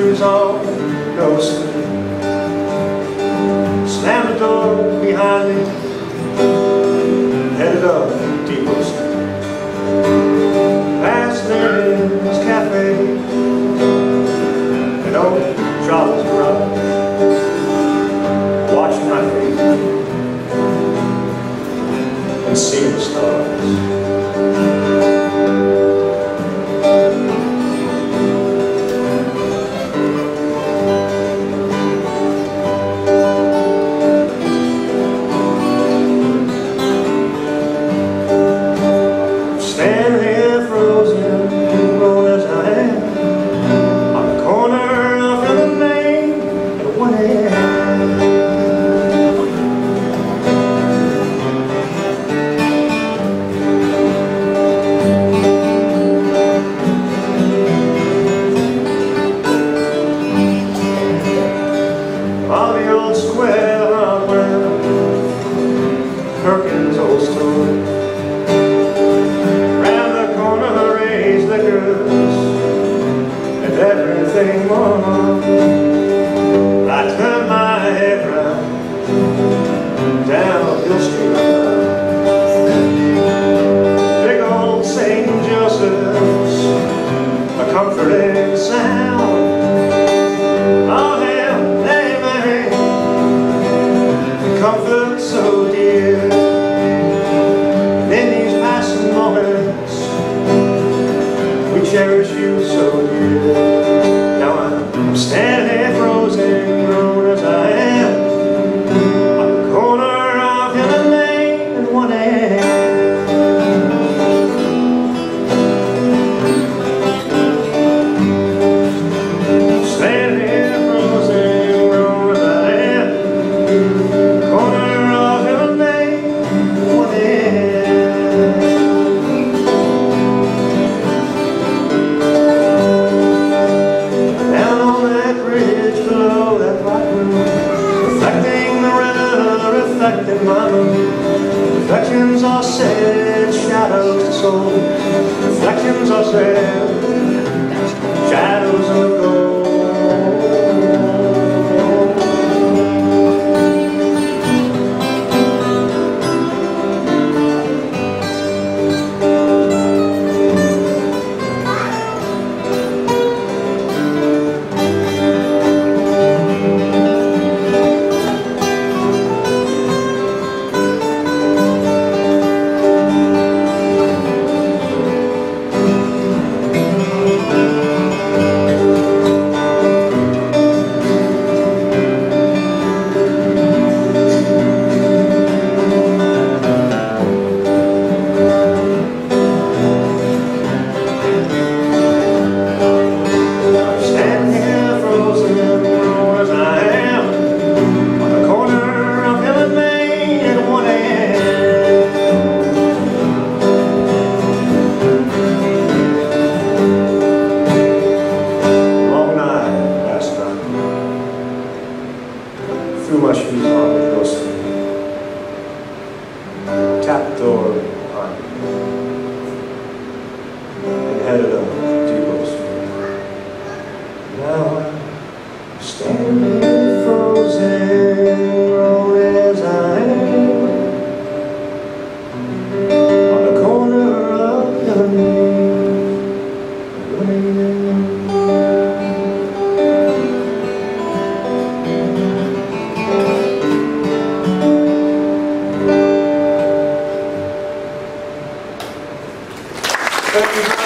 tears all go sleep. Slam the door behind me. sound. like their mama Reflections are sad, shadows of soul Reflections are sad trapdoor on and headed up Depot Street. Now I'm standing frozen. Gracias.